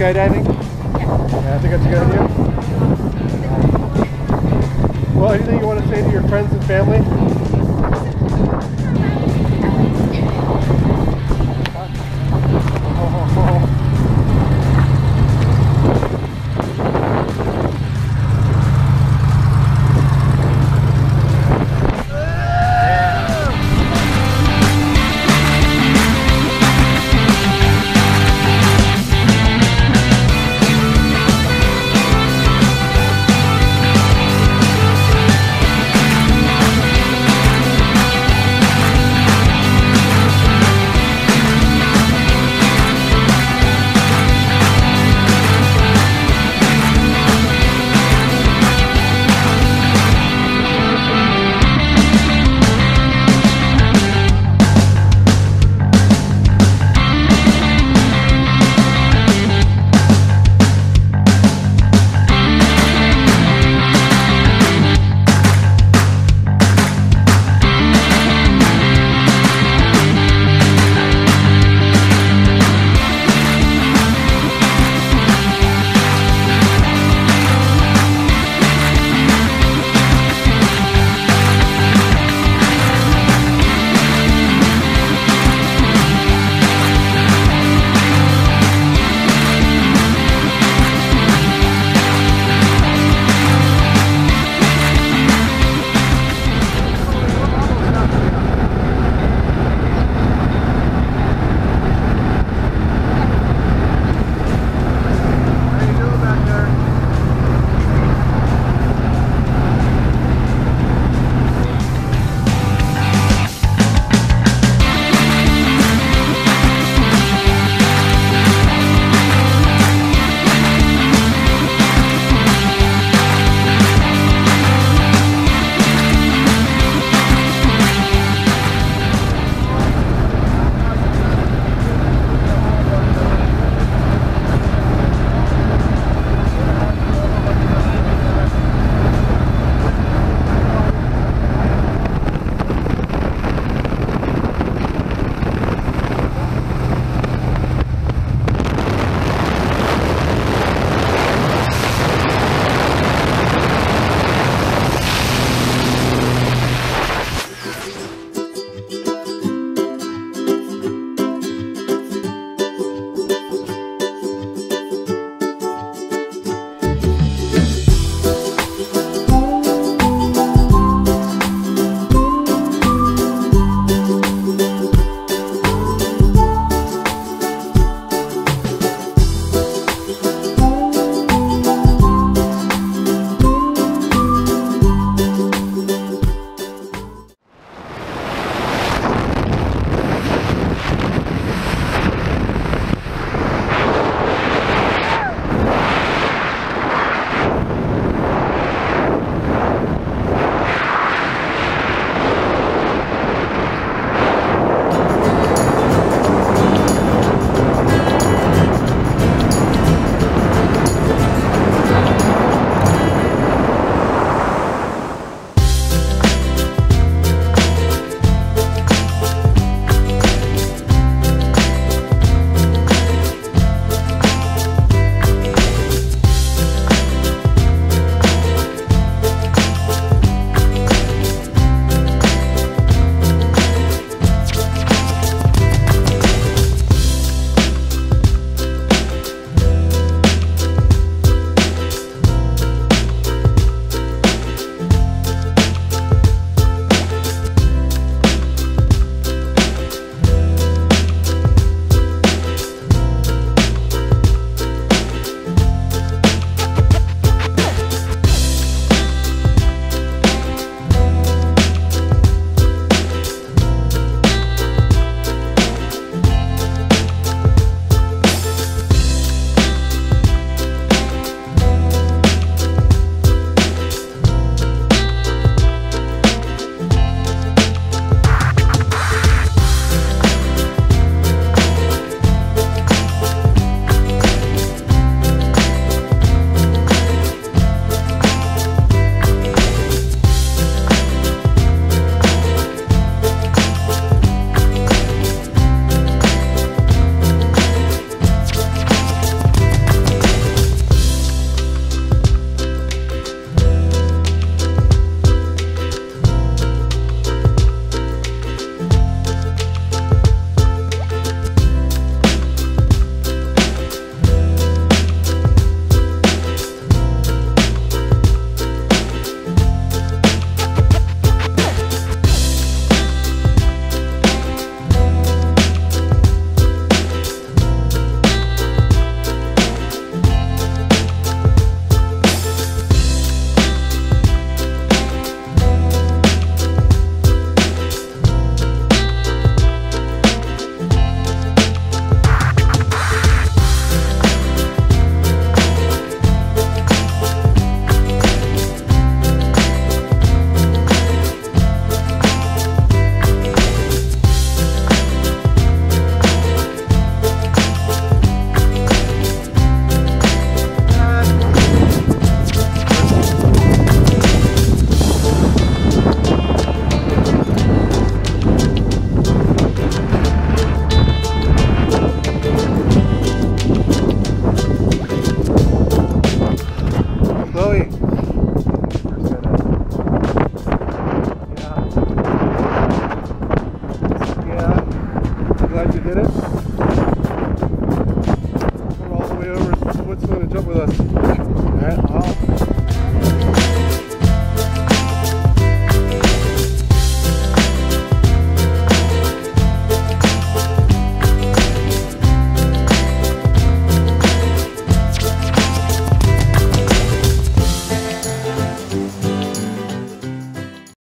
skydiving? Yeah. Yeah, I think that's a good idea. Well, anything you want to say to your friends and family? Oh, kere